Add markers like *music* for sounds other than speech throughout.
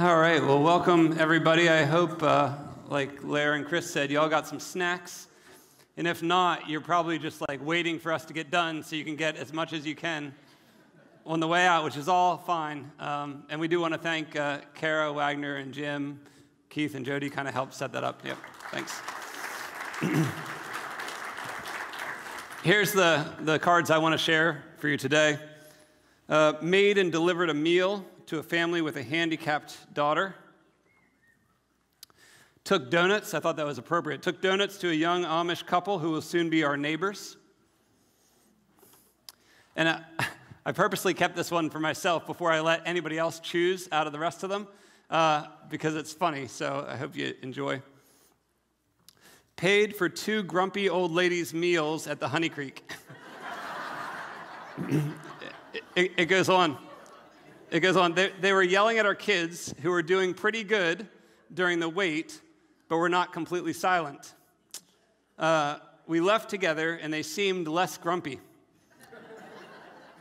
All right, well, welcome everybody. I hope, uh, like Lair and Chris said, you all got some snacks. And if not, you're probably just like waiting for us to get done so you can get as much as you can on the way out, which is all fine. Um, and we do want to thank uh, Kara, Wagner, and Jim, Keith, and Jody kind of helped set that up. Yep, thanks. *clears throat* Here's the, the cards I want to share for you today. Uh, made and delivered a meal to a family with a handicapped daughter. Took donuts, I thought that was appropriate. Took donuts to a young Amish couple who will soon be our neighbors. And I, *laughs* I purposely kept this one for myself before I let anybody else choose out of the rest of them uh, because it's funny, so I hope you enjoy. Paid for two grumpy old ladies' meals at the Honey Creek. *laughs* it, it, it goes on. It goes on. They, they were yelling at our kids who were doing pretty good during the wait, but were not completely silent. Uh, we left together and they seemed less grumpy.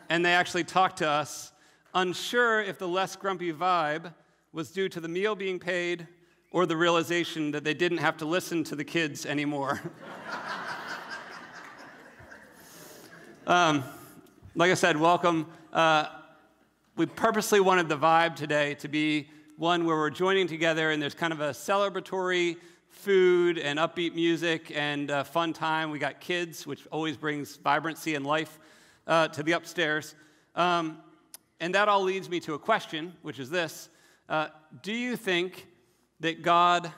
and they actually talked to us, unsure if the less grumpy vibe was due to the meal being paid or the realization that they didn't have to listen to the kids anymore. *laughs* um, like I said, welcome. Uh, we purposely wanted the vibe today to be one where we're joining together and there's kind of a celebratory food and upbeat music and fun time. We got kids, which always brings vibrancy and life uh, to the upstairs. Um, and that all leads me to a question, which is this uh, Do you think that God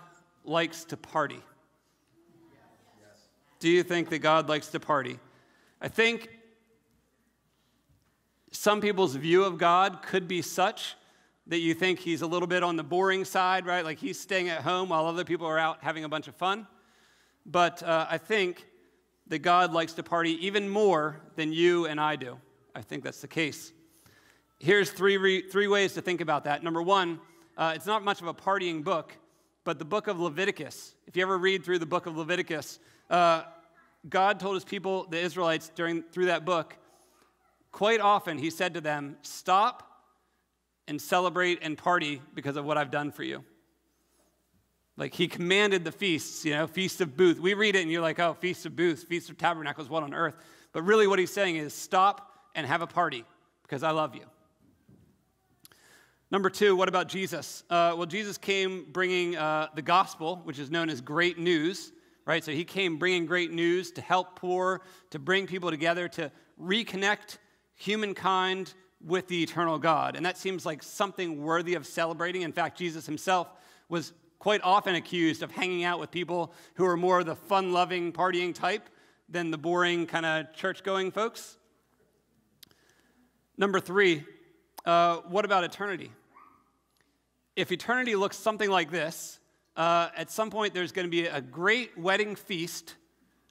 likes to party? Do you think that God likes to party? I think some people's view of God could be such that you think he's a little bit on the boring side, right? Like he's staying at home while other people are out having a bunch of fun. But uh, I think that God likes to party even more than you and I do. I think that's the case. Here's three, re- three ways to think about that. Number one, uh, it's not much of a partying book, but the book of Leviticus. If you ever read through the book of Leviticus, uh, God told his people, the Israelites, during, through that book, Quite often, he said to them, Stop and celebrate and party because of what I've done for you. Like he commanded the feasts, you know, Feast of Booths. We read it and you're like, oh, Feast of Booths, Feast of Tabernacles, what on earth? But really, what he's saying is stop and have a party because I love you. Number two, what about Jesus? Uh, well, Jesus came bringing uh, the gospel, which is known as great news, right? So he came bringing great news to help poor, to bring people together, to reconnect humankind with the eternal God. And that seems like something worthy of celebrating. In fact, Jesus himself was quite often accused of hanging out with people who are more the fun loving, partying type than the boring, kind of church going folks. Number three, uh, what about eternity? If eternity looks something like this, uh, at some point there's going to be a great wedding feast,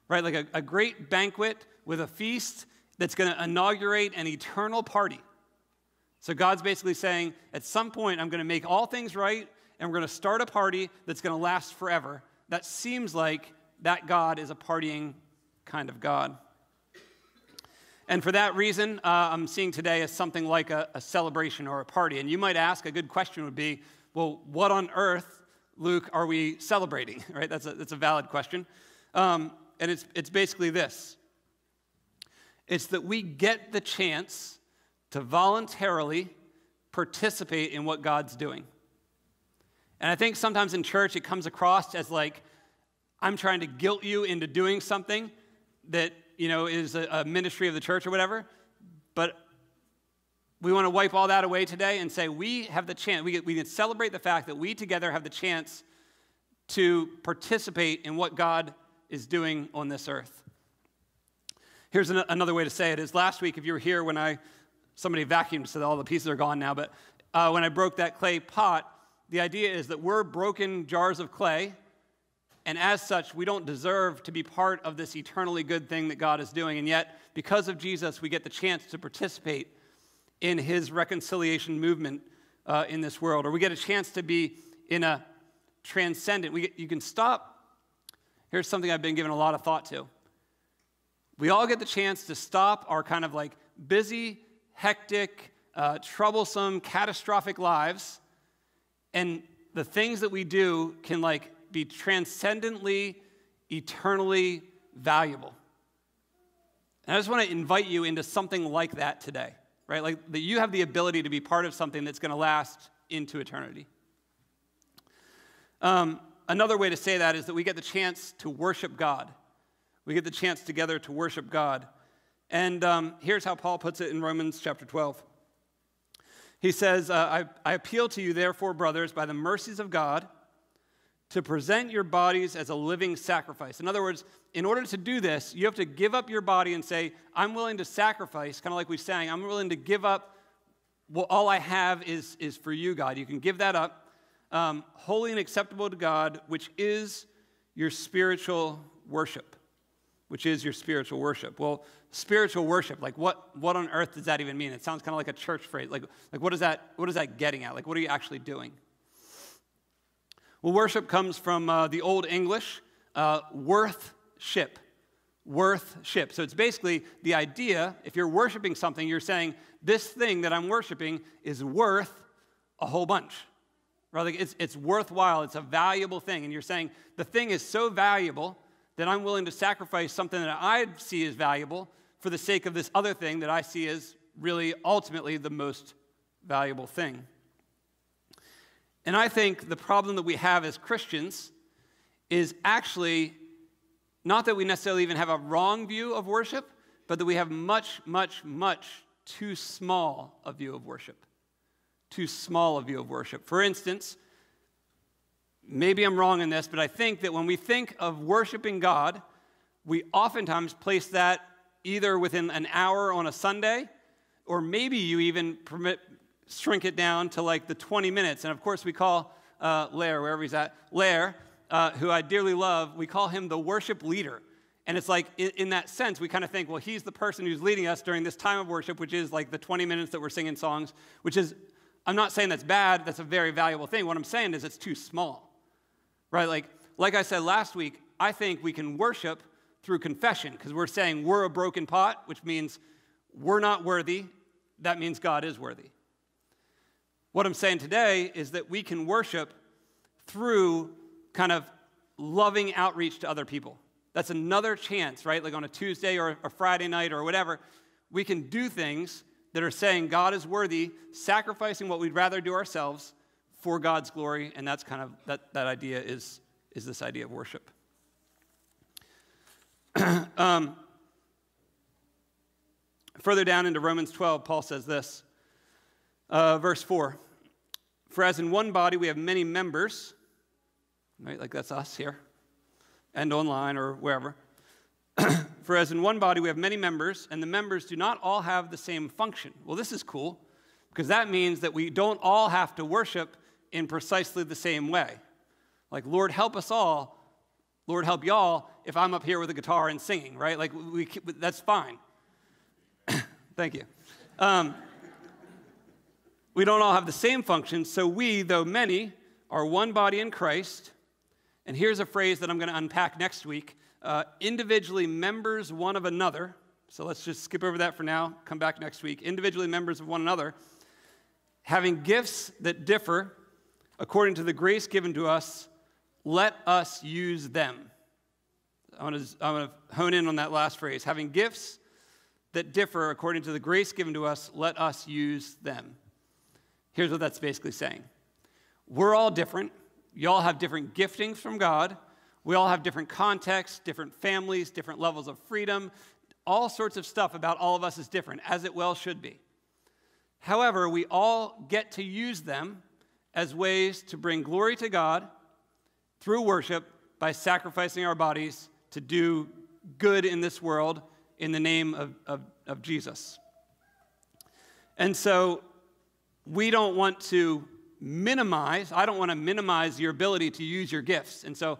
right? Like a, a great banquet with a feast that's going to inaugurate an eternal party. So God's basically saying, at some point, I'm going to make all things right, and we're going to start a party that's going to last forever. That seems like that God is a partying kind of God. And for that reason, uh, I'm seeing today as something like a, a celebration or a party. And you might ask, a good question would be, well, what on earth, Luke, are we celebrating? *laughs* Right? That's a, that's a valid question. Um, and it's, it's basically this it's that we get the chance to voluntarily participate in what God's doing. And I think sometimes in church it comes across as like, I'm trying to guilt you into doing something that, you know, is a, a ministry of the church or whatever. But we want to wipe all that away today and say we have the chance, we, we can celebrate the fact that we together have the chance to participate in what God is doing on this earth. Here's an, another way to say it is last week, if you were here when I, somebody vacuumed so that all the pieces are gone now, but uh, when I broke that clay pot, the idea is that we're broken jars of clay, and as such, we don't deserve to be part of this eternally good thing that God is doing. And yet, because of Jesus, we get the chance to participate in his reconciliation movement uh, in this world, or we get a chance to be in a transcendent. We get, you can stop. Here's something I've been giving a lot of thought to we all get the chance to stop our kind of like busy, hectic, uh, troublesome, catastrophic lives And the things that we do can like be transcendently, eternally valuable. And I just want to invite you into something like that today, right? Like that you have the ability to be part of something that's going to last into eternity. Um, another way to say that is that we get the chance to worship God. We get the chance together to worship God. And um, here's how Paul puts it in Romans chapter 12. He says, uh, I, I appeal to you, therefore, brothers, by the mercies of God, to present your bodies as a living sacrifice. In other words, in order to do this, you have to give up your body and say, I'm willing to sacrifice, kind of like we sang, I'm willing to give up what all I have is, is for you, God. You can give that up. Um, holy and acceptable to God, which is your spiritual worship. Which is your spiritual worship. Well, spiritual worship, like what, what on earth does that even mean? It sounds kind of like a church phrase. Like, like what, is that, what is that getting at? Like, what are you actually doing? Well, worship comes from uh, the Old English, uh, worth-ship. Worth-ship. So it's basically the idea if you're worshiping something, you're saying, this thing that I'm worshiping is worth a whole bunch. Right? Like it's, it's worthwhile, it's a valuable thing. And you're saying, the thing is so valuable that I'm willing to sacrifice something that I see as valuable for the sake of this other thing that I see as really ultimately the most valuable thing. And I think the problem that we have as Christians is actually not that we necessarily even have a wrong view of worship, but that we have much, much, much too small a view of worship. Too small a view of worship. For instance, maybe I'm wrong in this, but I think that when we think of worshiping God, we oftentimes place that either within an hour on a Sunday, or maybe you even permit, shrink it down to like the 20 minutes. And of course, we call uh, Lair, wherever he's at, Lair, uh, who I dearly love, we call him the worship leader. And it's like, in, in that sense, we kind of think, well, he's the person who's leading us during this time of worship, which is like the 20 minutes that we're singing songs, which is, I'm not saying that's bad, that's a very valuable thing. What I'm saying is it's too small, right? Like, like I said last week, I think we can worship through confession because we're saying we're a broken pot, which means we're not worthy. That means God is worthy. What I'm saying today is that we can worship through kind of loving outreach to other people. That's another chance, right? Like on a Tuesday or a Friday night or whatever, we can do things that are saying God is worthy, sacrificing what we'd rather do ourselves for God's glory, and that's kind of that, that idea is, is this idea of worship. *clears throat* um, further down into Romans 12, Paul says this uh, verse 4 For as in one body we have many members, right, like that's us here, and online or wherever. *clears throat* For as in one body we have many members, and the members do not all have the same function. Well, this is cool, because that means that we don't all have to worship in precisely the same way. Like, Lord, help us all. Lord, help y'all if I'm up here with a guitar and singing, right? Like, we, that's fine. *coughs* Thank you. Um, we don't all have the same function, so we, though many, are one body in Christ. And here's a phrase that I'm going to unpack next week uh, individually members one of another. So let's just skip over that for now, come back next week. Individually members of one another, having gifts that differ according to the grace given to us, let us use them. I want to, I want to hone in on that last phrase. Having gifts that differ according to the grace given to us, let us use them. Here's what that's basically saying We're all different. You all have different giftings from God. We all have different contexts, different families, different levels of freedom. All sorts of stuff about all of us is different, as it well should be. However, we all get to use them as ways to bring glory to God through worship by sacrificing our bodies to do good in this world in the name of, of, of Jesus. And so we don't want to minimize, I don't want to minimize your ability to use your gifts. And so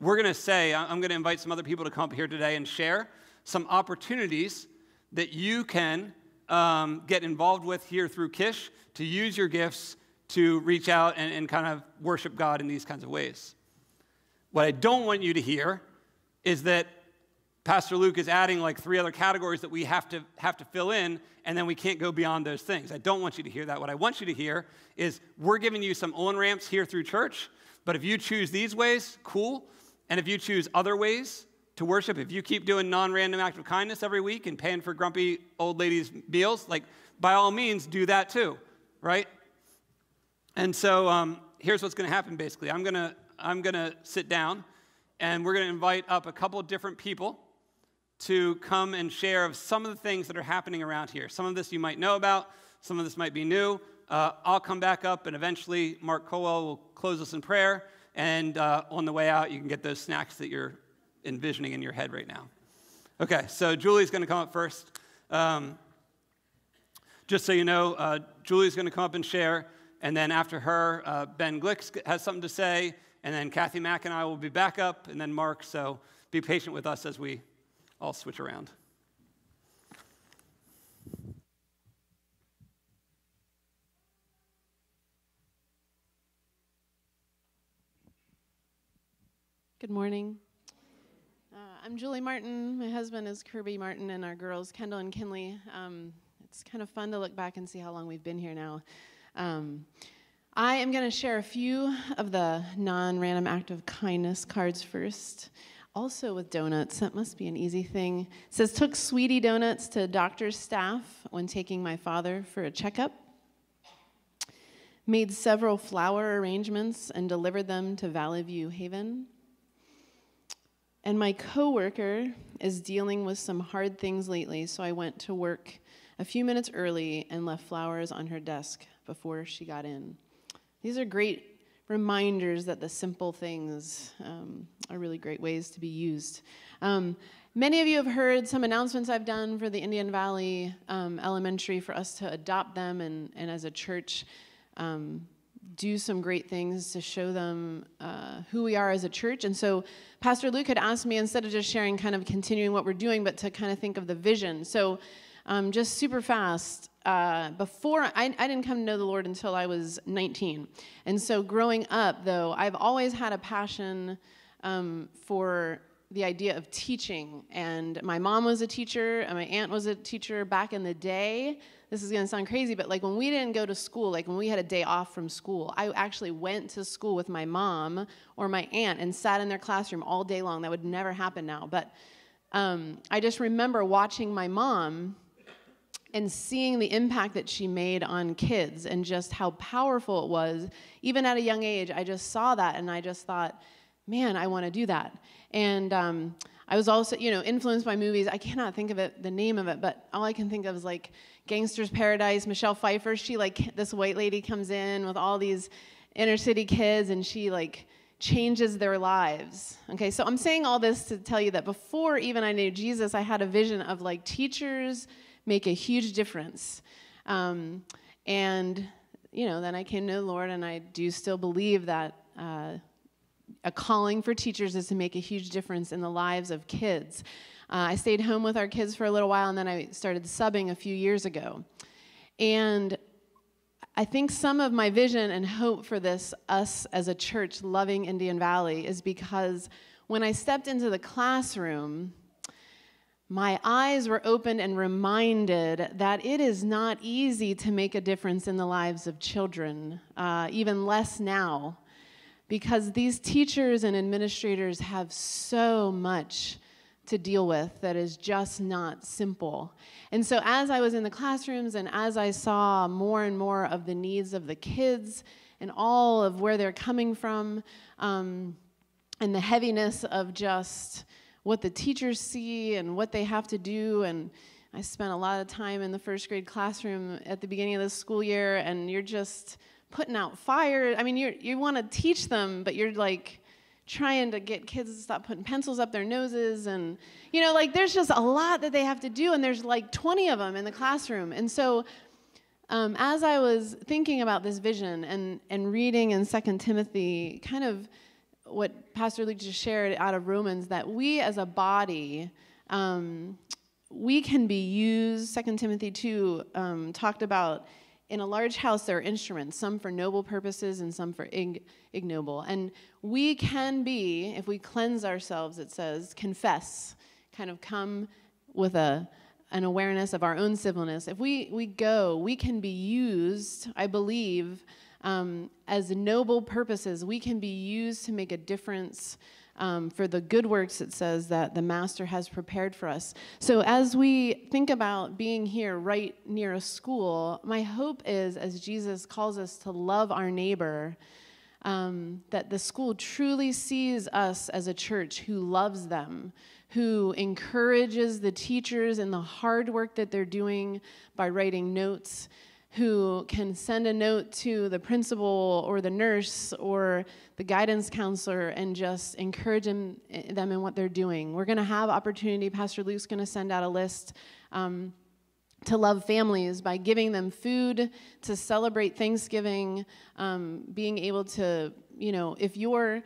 we're going to say, I'm going to invite some other people to come up here today and share some opportunities that you can um, get involved with here through Kish to use your gifts to reach out and, and kind of worship God in these kinds of ways. What I don't want you to hear is that Pastor Luke is adding like three other categories that we have to have to fill in, and then we can't go beyond those things. I don't want you to hear that. What I want you to hear is we're giving you some on ramps here through church, but if you choose these ways, cool. And if you choose other ways to worship, if you keep doing non-random act of kindness every week and paying for grumpy old ladies' meals, like by all means do that too, right? And so um, here's what's going to happen. Basically, I'm gonna I'm gonna sit down, and we're gonna invite up a couple different people to come and share of some of the things that are happening around here. Some of this you might know about, some of this might be new. Uh, I'll come back up, and eventually Mark Colwell will close us in prayer. And uh, on the way out, you can get those snacks that you're envisioning in your head right now. Okay, so Julie's going to come up first. Um, just so you know, uh, Julie's going to come up and share. And then after her, uh, Ben Glick has something to say. And then Kathy Mack and I will be back up. And then Mark. So be patient with us as we I'll switch around. Good morning. Uh, I'm Julie Martin. My husband is Kirby Martin, and our girls, Kendall and Kinley. Um, it's kind of fun to look back and see how long we've been here now. Um, I am going to share a few of the non random act of kindness cards first also with donuts. That must be an easy thing. It says, took sweetie donuts to doctor's staff when taking my father for a checkup. Made several flower arrangements and delivered them to Valley View Haven. And my coworker is dealing with some hard things lately, so I went to work a few minutes early and left flowers on her desk before she got in. These are great reminders that the simple things um, are really great ways to be used. Um, many of you have heard some announcements I've done for the Indian Valley um, Elementary for us to adopt them and, and as a church um, do some great things to show them uh, who we are as a church. And so Pastor Luke had asked me, instead of just sharing kind of continuing what we're doing, but to kind of think of the vision. So um, just super fast, uh, before I, I, didn't come to know the Lord until I was 19. And so growing up, though, I've always had a passion um, for the idea of teaching. And my mom was a teacher, and my aunt was a teacher back in the day. This is going to sound crazy, but like when we didn't go to school, like when we had a day off from school, I actually went to school with my mom or my aunt and sat in their classroom all day long. That would never happen now. But um, I just remember watching my mom and seeing the impact that she made on kids and just how powerful it was. Even at a young age, I just saw that and I just thought, man, I want to do that. And um, I was also, you know, influenced by movies. I cannot think of it, the name of it, but all I can think of is like Gangsta's Paradise. Michelle Pfeiffer. She like this white lady comes in with all these inner city kids, and she like changes their lives. Okay, so I'm saying all this to tell you that before even I knew Jesus, I had a vision of like teachers make a huge difference. Um, and, you know, then I came to the Lord, and I do still believe that uh, a calling for teachers is to make a huge difference in the lives of kids. Uh, I stayed home with our kids for a little while, and then I started subbing a few years ago. And I think some of my vision and hope for this, us as a church loving Indian Valley, is because when I stepped into the classroom, my eyes were opened and reminded that it is not easy to make a difference in the lives of children, uh, even less now, because these teachers and administrators have so much to deal with that is just not simple. And so, as I was in the classrooms and as I saw more and more of the needs of the kids and all of where they're coming from, um, and the heaviness of just what the teachers see and what they have to do. And I spent a lot of time in the first grade classroom at the beginning of the school year, and you're just putting out fire. I mean, you you want to teach them, but you're like trying to get kids to stop putting pencils up their noses and you know like there's just a lot that they have to do and there's like 20 of them in the classroom and so um, as i was thinking about this vision and and reading in second timothy kind of what Pastor Luke just shared out of Romans that we as a body, um, we can be used. Second Timothy 2 um, talked about in a large house there are instruments, some for noble purposes and some for ig- ignoble. And we can be, if we cleanse ourselves, it says, confess, kind of come with a an awareness of our own civilness. If we, we go, we can be used, I believe, um, as noble purposes. We can be used to make a difference um, for the good works, it says, that the Master has prepared for us. So, as we think about being here right near a school, my hope is as Jesus calls us to love our neighbor, um, that the school truly sees us as a church who loves them, who encourages the teachers in the hard work that they're doing by writing notes, who can send a note to the principal or the nurse or the guidance counselor and just encourage them, them in what they're doing. We're going to have opportunity. Pastor Luke's going to send out a list. Um, to love families by giving them food to celebrate Thanksgiving, um, being able to, you know, if you're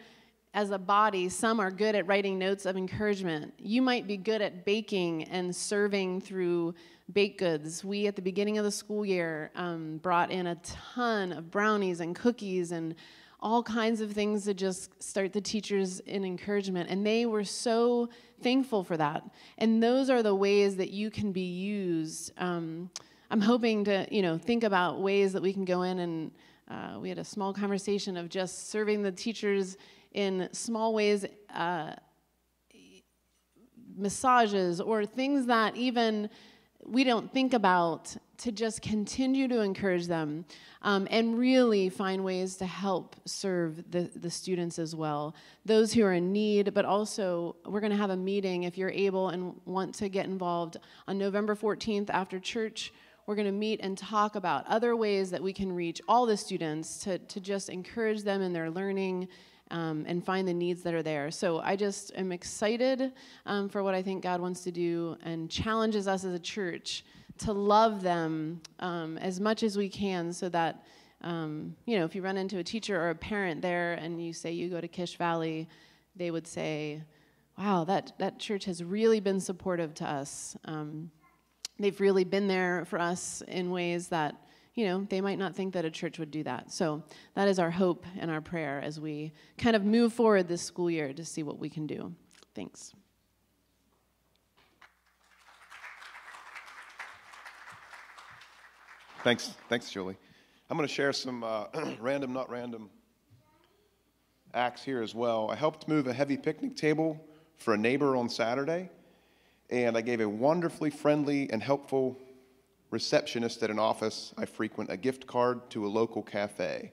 as a body, some are good at writing notes of encouragement. You might be good at baking and serving through baked goods. We, at the beginning of the school year, um, brought in a ton of brownies and cookies and all kinds of things to just start the teachers in encouragement. And they were so thankful for that. And those are the ways that you can be used. Um, I'm hoping to, you know, think about ways that we can go in and uh, we had a small conversation of just serving the teachers in small ways, uh, massages or things that even we don't think about to just continue to encourage them um, and really find ways to help serve the, the students as well. Those who are in need, but also we're going to have a meeting if you're able and want to get involved on November 14th after church. We're going to meet and talk about other ways that we can reach all the students to, to just encourage them in their learning um, and find the needs that are there. So I just am excited um, for what I think God wants to do and challenges us as a church to love them um, as much as we can so that, um, you know, if you run into a teacher or a parent there and you say you go to Kish Valley, they would say, wow, that, that church has really been supportive to us. Um, they've really been there for us in ways that you know, they might not think that a church would do that. So that is our hope and our prayer as we kind of move forward this school year to see what we can do. Thanks. Thanks, thanks, Julie. I'm going to share some uh, *clears throat* random, not random acts here as well. I helped move a heavy picnic table for a neighbor on Saturday, and I gave a wonderfully friendly and helpful receptionist at an office I frequent a gift card to a local cafe.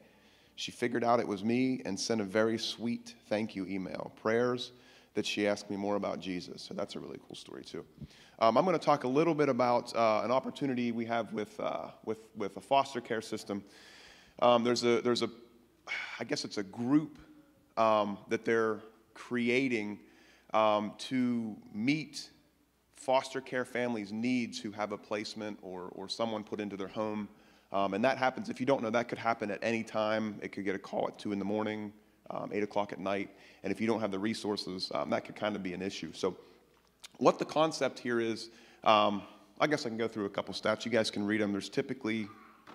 She figured out it was me and sent a very sweet thank you email. Prayers that she asked me more about Jesus. So that's a really cool story, too. Um, I'm going to talk a little bit about uh, an opportunity we have with, uh, with, with a foster care system. Um, there's, a, there's a, I guess it's a group um, that they're creating um, to meet foster care families' needs who have a placement or, or someone put into their home. Um, and that happens, if you don't know, that could happen at any time. It could get a call at 2 in the morning, um, 8 o'clock at night. And if you don't have the resources, um, that could kind of be an issue. So, what the concept here is, um, I guess I can go through a couple stats. You guys can read them. There's typically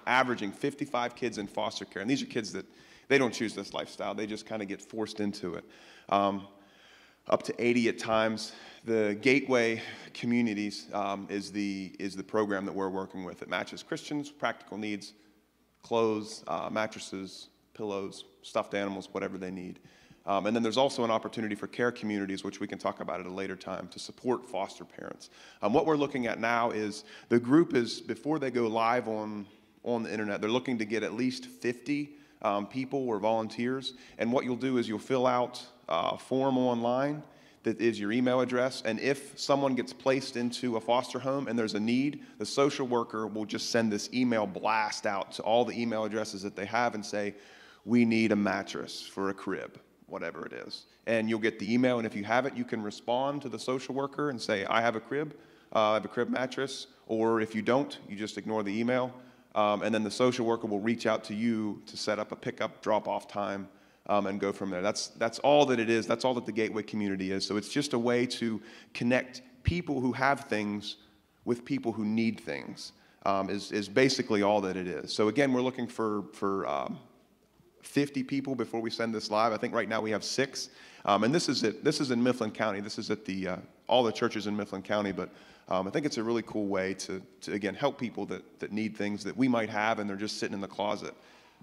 averaging 55 kids in foster care. And these are kids that they don't choose this lifestyle, they just kind of get forced into it. Um, up to 80 at times. The Gateway Communities um, is, the, is the program that we're working with. It matches Christians, practical needs, clothes, uh, mattresses, pillows, stuffed animals, whatever they need. Um, and then there's also an opportunity for care communities, which we can talk about at a later time, to support foster parents. Um, what we're looking at now is the group is, before they go live on, on the internet, they're looking to get at least 50 um, people or volunteers. And what you'll do is you'll fill out uh, form online that is your email address. And if someone gets placed into a foster home and there's a need, the social worker will just send this email blast out to all the email addresses that they have and say, We need a mattress for a crib, whatever it is. And you'll get the email. And if you have it, you can respond to the social worker and say, I have a crib, uh, I have a crib mattress. Or if you don't, you just ignore the email. Um, and then the social worker will reach out to you to set up a pickup drop off time um, and go from there. That's, that's all that it is. That's all that the Gateway community is. So it's just a way to connect people who have things with people who need things, um, is, is basically all that it is. So again, we're looking for, for um, 50 people before we send this live. I think right now we have six. Um, and this is it. This is in Mifflin County. This is at the uh, all the churches in Mifflin County. But um, I think it's a really cool way to, to again help people that, that need things that we might have and they're just sitting in the closet.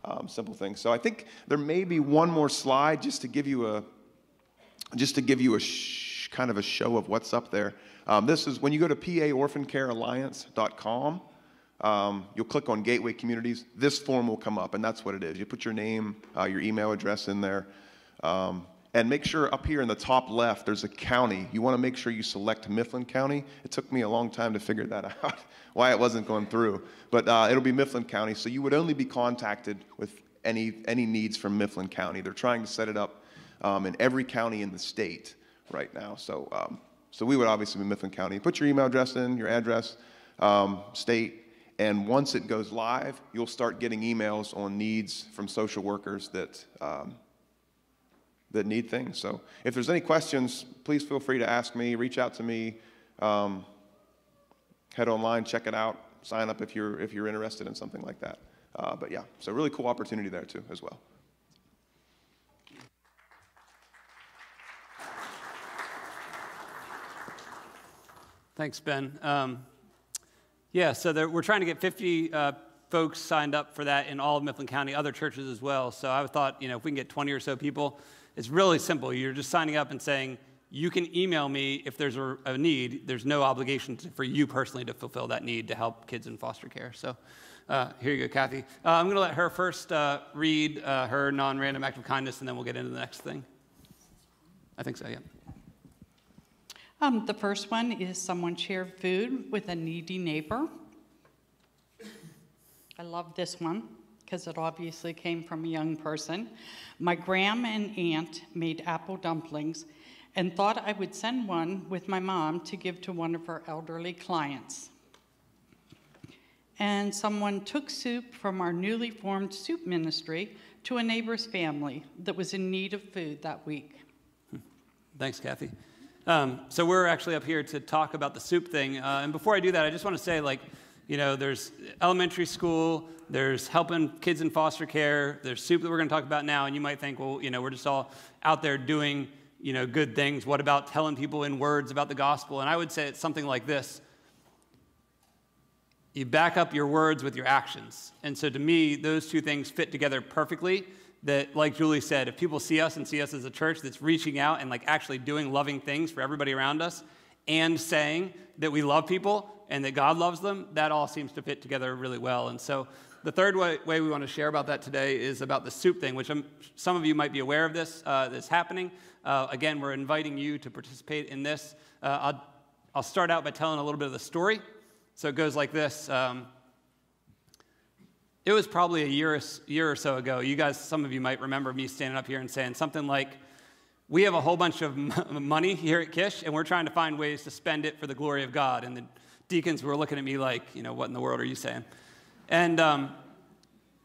Um, simple things. So I think there may be one more slide just to give you a just to give you a kind of a show of what's up there. Um, this is when you go to paorphancarealliance.com. Um, you'll click on Gateway Communities. This form will come up, and that's what it is. You put your name, uh, your email address in there. Um, and make sure up here in the top left, there's a county. You want to make sure you select Mifflin County. It took me a long time to figure that *laughs* out, why it wasn't going through. But uh, it'll be Mifflin County. So you would only be contacted with any, any needs from Mifflin County. They're trying to set it up um, in every county in the state right now. So, um, so we would obviously be Mifflin County. Put your email address in, your address, um, state, and once it goes live, you'll start getting emails on needs from social workers that, um, that need things. So if there's any questions, please feel free to ask me, reach out to me, um, head online, check it out, sign up if you're, if you're interested in something like that. Uh, but yeah, so really cool opportunity there too as well. Thanks, Ben. Um, yeah, so there, we're trying to get 50 uh, folks signed up for that in all of Mifflin County, other churches as well. So I thought, you know, if we can get 20 or so people, it's really simple. You're just signing up and saying, you can email me if there's a, a need. There's no obligation to, for you personally to fulfill that need to help kids in foster care. So uh, here you go, Kathy. Uh, I'm going to let her first uh, read uh, her non random act of kindness, and then we'll get into the next thing. I think so, yeah. Um, the first one is someone shared food with a needy neighbor. I love this one because it obviously came from a young person. My gram and aunt made apple dumplings and thought I would send one with my mom to give to one of her elderly clients. And someone took soup from our newly formed soup ministry to a neighbor's family that was in need of food that week. Thanks, Kathy. Um, so we're actually up here to talk about the soup thing. Uh, and before I do that, I just want to say, like, you know, there's elementary school, there's helping kids in foster care, there's soup that we're going to talk about now, and you might think, well, you know, we're just all out there doing, you know, good things. What about telling people in words about the gospel? And I would say it's something like this. You back up your words with your actions. And so to me, those two things fit together perfectly that, like Julie said, if people see us and see us as a church that's reaching out and like actually doing loving things for everybody around us and saying that we love people and that God loves them, that all seems to fit together really well. And so the third way, way we want to share about that today is about the soup thing, which I'm, some of you might be aware of this uh, that's happening. Uh, again, we're inviting you to participate in this. Uh, I'll, I'll start out by telling a little bit of the story. So it goes like this. Um, it was probably a year, year or so ago. You guys, some of you might remember me standing up here and saying something like, We have a whole bunch of *laughs* money here at Kish, and we're trying to find ways to spend it for the glory of God. And the deacons were looking at me like, You know, what in the world are you saying? And, um,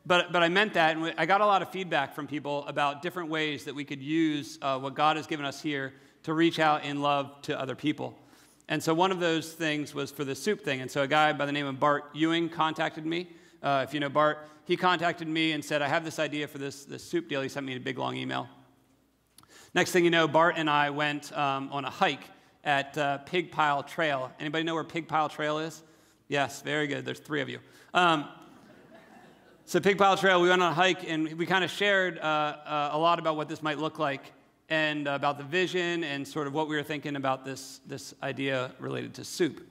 but, but I meant that, and I got a lot of feedback from people about different ways that we could use uh, what God has given us here to reach out in love to other people. And so one of those things was for the soup thing. And so a guy by the name of Bart Ewing contacted me. Uh, if you know Bart, he contacted me and said, I have this idea for this, this soup deal. He sent me a big long email. Next thing you know, Bart and I went um, on a hike at uh, Pig Pile Trail. Anybody know where Pig Pile Trail is? Yes, very good. There's three of you. Um, so Pig Pile Trail, we went on a hike and we kind of shared uh, uh, a lot about what this might look like and about the vision and sort of what we were thinking about this, this idea related to soup.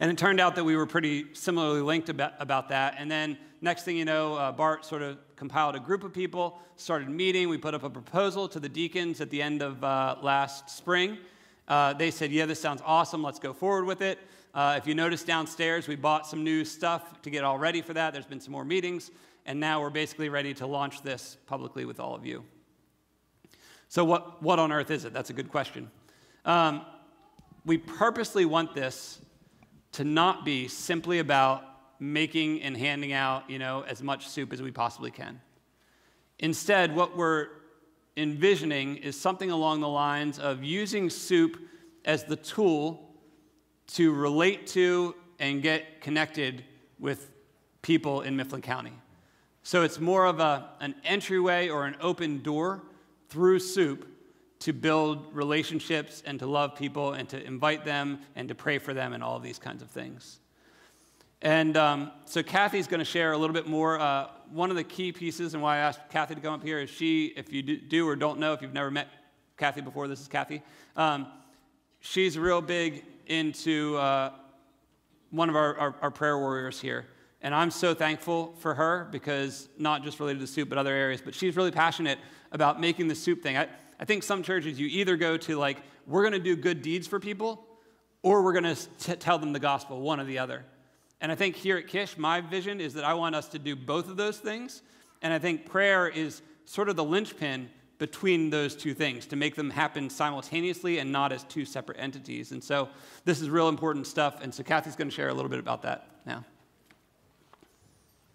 And it turned out that we were pretty similarly linked about, about that. And then next thing you know, uh, Bart sort of compiled a group of people, started meeting. We put up a proposal to the deacons at the end of uh, last spring. Uh, they said, Yeah, this sounds awesome. Let's go forward with it. Uh, if you notice downstairs, we bought some new stuff to get all ready for that. There's been some more meetings. And now we're basically ready to launch this publicly with all of you. So, what, what on earth is it? That's a good question. Um, we purposely want this to not be simply about making and handing out, you know, as much soup as we possibly can. Instead, what we're envisioning is something along the lines of using soup as the tool to relate to and get connected with people in Mifflin County. So it's more of a, an entryway or an open door through soup to build relationships and to love people and to invite them and to pray for them and all these kinds of things. And um, so Kathy's going to share a little bit more. Uh, one of the key pieces and why I asked Kathy to come up here is she, if you do or don't know, if you've never met Kathy before, this is Kathy. Um, she's real big into uh, one of our, our, our, prayer warriors here. And I'm so thankful for her because not just related to soup, but other areas, but she's really passionate about making the soup thing. I, I think some churches, you either go to like, we're going to do good deeds for people, or we're going to tell them the gospel, one or the other. And I think here at Kish, my vision is that I want us to do both of those things. And I think prayer is sort of the linchpin between those two things to make them happen simultaneously and not as two separate entities. And so this is real important stuff. And so Kathy's going to share a little bit about that now.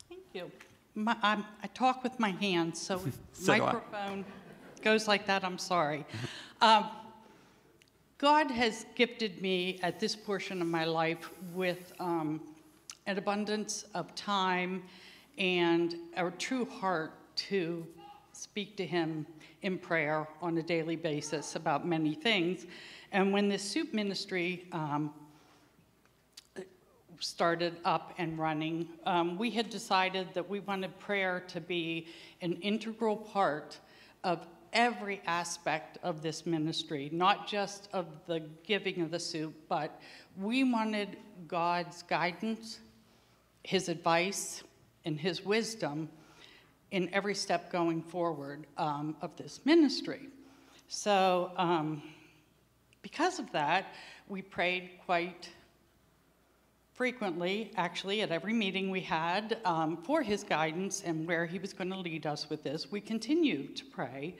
Thank you. My, i talk with my hands, so, *laughs* so microphone goes like that, I'm sorry. *laughs* Um, God has gifted me at this portion of my life with um, an abundance of time and a true heart to speak to Him in prayer on a daily basis about many things. And when this soup ministry um, started up and running, um, we had decided that we wanted prayer to be an integral part of every aspect of this ministry, not just of the giving of the soup, but we wanted God's guidance, His advice, and His wisdom in every step going forward um, of this ministry. So, um, because of that, we prayed quite frequently, actually, at every meeting we had um, for his guidance and where he was going to lead us with this. We continued to pray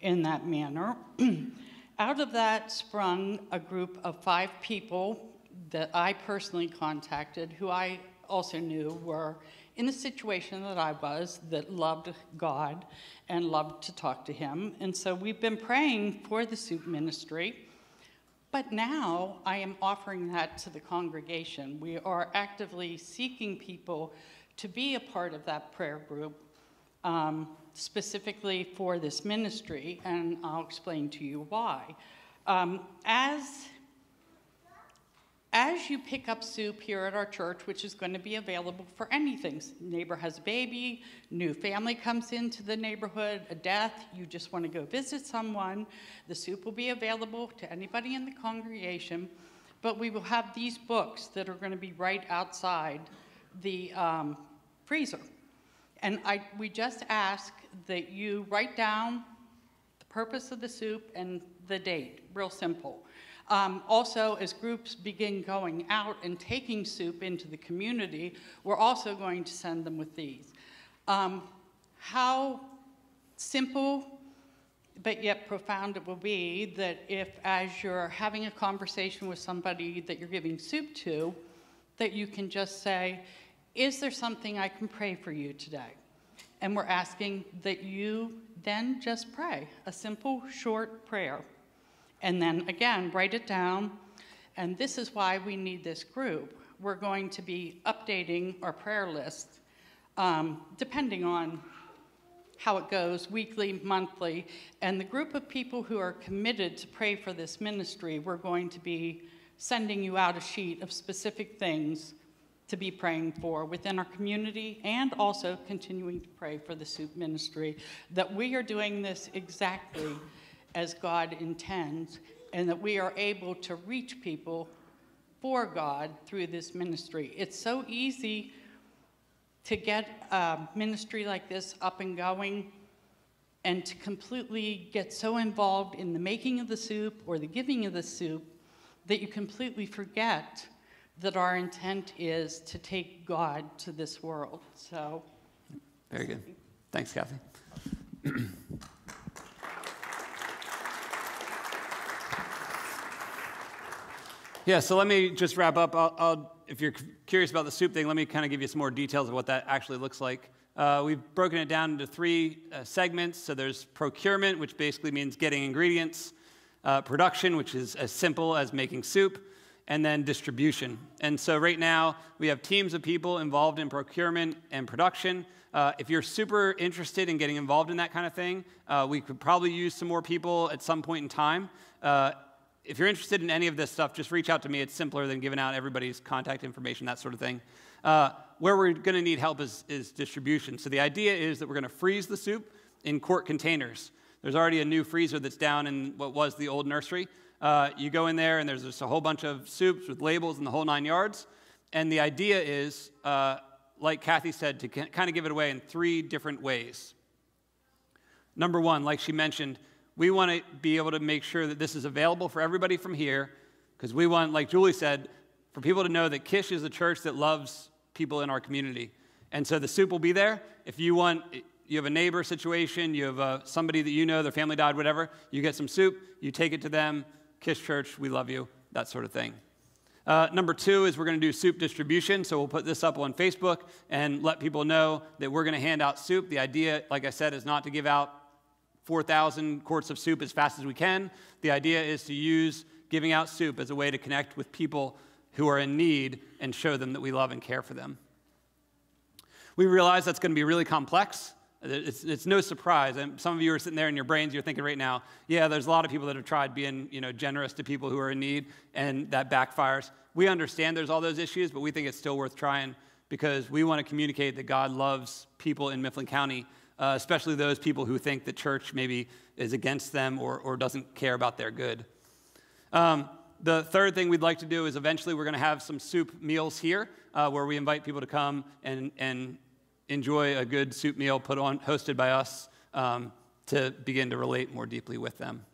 in that manner. *clears throat* Out of that sprung a group of five people that I personally contacted, who I also knew were in the situation that I was, that loved God and loved to talk to Him. And so we've been praying for the soup ministry. But now I am offering that to the congregation. We are actively seeking people to be a part of that prayer group, um, specifically for this ministry, and I'll explain to you why. Um, as as you pick up soup here at our church, which is going to be available for anything, neighbor has a baby, new family comes into the neighborhood, a death, you just want to go visit someone, the soup will be available to anybody in the congregation. But we will have these books that are going to be right outside the um, freezer. And I, we just ask that you write down the purpose of the soup and the date, real simple. Um, also, as groups begin going out and taking soup into the community, we're also going to send them with these. Um, how simple but yet profound it will be that if, as you're having a conversation with somebody that you're giving soup to, that you can just say, Is there something I can pray for you today? And we're asking that you then just pray a simple, short prayer. And then again, write it down. And this is why we need this group. We're going to be updating our prayer list um, depending on how it goes weekly, monthly. And the group of people who are committed to pray for this ministry, we're going to be sending you out a sheet of specific things to be praying for within our community and also continuing to pray for the soup ministry. That we are doing this exactly as God intends, and that we are able to reach people for God through this ministry. It's so easy to get a ministry like this up and going and to completely get so involved in the making of the soup or the giving of the soup that you completely forget that our intent is to take God to this world. So, very good. Thanks, Kathy. *clears throat* Yeah, so let me just wrap up. I'll, I'll, if you're curious about the soup thing, let me kind of give you some more details of what that actually looks like. Uh, we've broken it down into three uh, segments. So there's procurement, which basically means getting ingredients, uh, production, which is as simple as making soup, and then distribution. And so right now, we have teams of people involved in procurement and production. Uh, if you're super interested in getting involved in that kind of thing, uh, we could probably use some more people at some point in time. If you're interested in any of this stuff, just reach out to me. It's simpler than giving out everybody's contact information, that sort of thing. Uh, where we're going to need help is, is distribution. So the idea is that we're going to freeze the soup in quart containers. There's already a new freezer that's down in what was the old nursery. Uh, you go in there, and there's just a whole bunch of soups with labels and the whole nine yards. And the idea is, uh, like Kathy said, to kind of give it away in three different ways. Number one, like she mentioned, we want to be able to make sure that this is available for everybody from here, because we want, like Julie said, for people to know that Kish is a church that loves people in our community. And so the soup will be there. If you want, you have a neighbor situation, you have uh, somebody that you know, their family died, whatever, you get some soup, you take it to them, Kish Church, we love you, that sort of thing. Uh, number two is we're going to do soup distribution. So we'll put this up on Facebook and let people know that we're going to hand out soup. The idea, like I said, is not to give out 4,000 quarts of soup as fast as we can. The idea is to use giving out soup as a way to connect with people who are in need and show them that we love and care for them. We realize that's going to be really complex. It's, it's, no surprise. And some of you are sitting there in your brains, you're thinking right now, yeah, there's a lot of people that have tried being you know, generous to people who are in need, and that backfires. We understand there's all those issues, but we think it's still worth trying because we want to communicate that God loves people in Mifflin County, uh, especially those people who think the church maybe is against them or, or doesn't care about their good. Um, the third thing we'd like to do is eventually we're going to have some soup meals here uh, where we invite people to come and, and enjoy a good soup meal put on, hosted by us um, to begin to relate more deeply with them.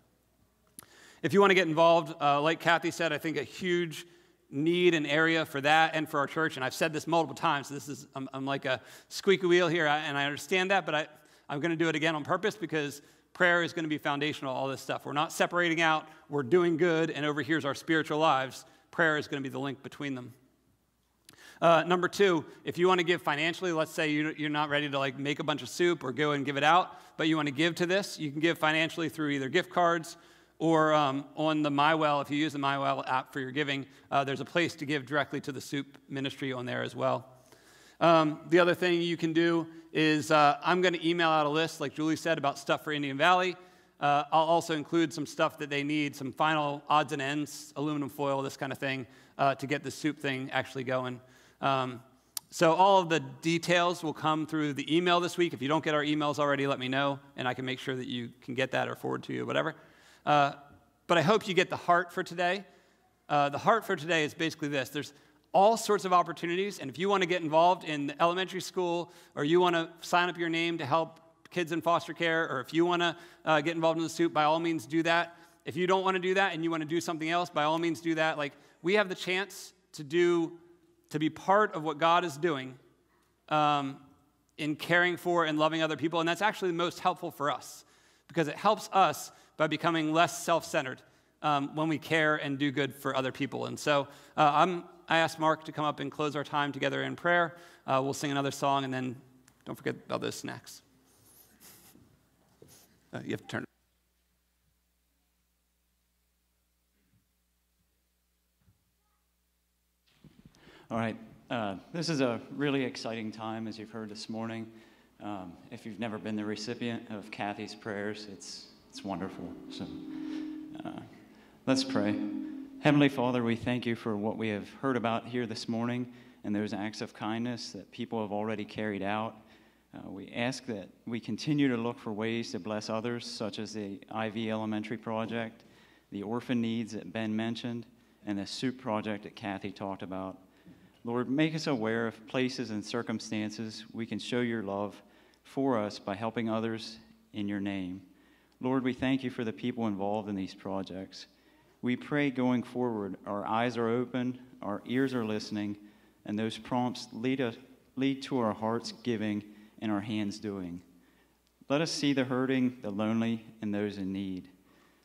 If you want to get involved, uh, like Kathy said, I think a huge need an area for that and for our church, and I've said this multiple times, so this is, I'm, I'm like a squeaky wheel here, and I understand that, but I, I'm going to do it again on purpose because prayer is going to be foundational, all this stuff. We're not separating out, we're doing good, and over here's our spiritual lives. Prayer is going to be the link between them. Uh, number two, if you want to give financially, let's say you're not ready to like make a bunch of soup or go and give it out, but you want to give to this, you can give financially through either gift cards or um, on the MyWell. If you use the MyWell app for your giving, uh, there's a place to give directly to the soup ministry on there as well. Um, the other thing you can do is uh, I'm going to email out a list, like Julie said, about stuff for Indian Valley. Uh, I'll also include some stuff that they need, some final odds and ends, aluminum foil, this kind of thing, uh, to get the soup thing actually going. Um, so all of the details will come through the email this week. If you don't get our emails already, let me know, and I can make sure that you can get that or forward to you, whatever. Uh, but I hope you get the heart for today. Uh, the heart for today is basically this there's all sorts of opportunities, and if you want to get involved in elementary school or you want to sign up your name to help kids in foster care, or if you want to uh, get involved in the soup, by all means do that. If you don't want to do that and you want to do something else, by all means do that. Like, we have the chance to do to be part of what God is doing um, in caring for and loving other people. And that's actually the most helpful for us because it helps us by becoming less self centered um, when we care and do good for other people. And so uh, i asked Mark to come up and close our time together in prayer. Uh, we'll sing another song and then don't forget about those snacks. Uh, you have to turn. All right. Uh, this is a really exciting time, as you've heard this morning. Um, if you've never been the recipient of Kathy's prayers, it's, it's wonderful. So uh, let's pray. Heavenly Father, we thank you for what we have heard about here this morning and those acts of kindness that people have already carried out. Uh, we ask that we continue to look for ways to bless others, such as the IV Elementary Project, the orphan needs that Ben mentioned, and the soup project that Kathy talked about. Lord, make us aware of places and circumstances we can show your love for us by helping others in your name. Lord, we thank you for the people involved in these projects. We pray going forward, our eyes are open, our ears are listening, and those prompts lead, us, lead to our hearts giving and our hands doing. Let us see the hurting, the lonely, and those in need.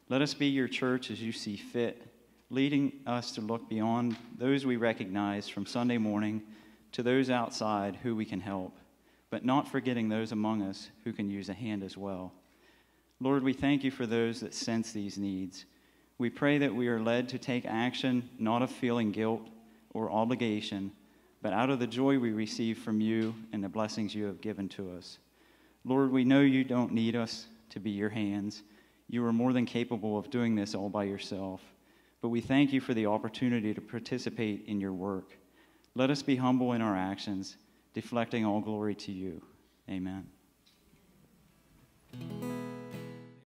Let us be your church as you see fit leading us to look beyond those we recognize from Sunday morning to those outside who we can help, but not forgetting those among us who can use a hand as well. Lord, we thank you for those that sense these needs. We pray that we are led to take action not of feeling guilt or obligation, but out of the joy we receive from you and the blessings you have given to us. Lord, we know you don't need us to be your hands. You are more than capable of doing this all by yourself. But we thank you for the opportunity to participate in your work. Let us be humble in our actions, deflecting all glory to you. Amen.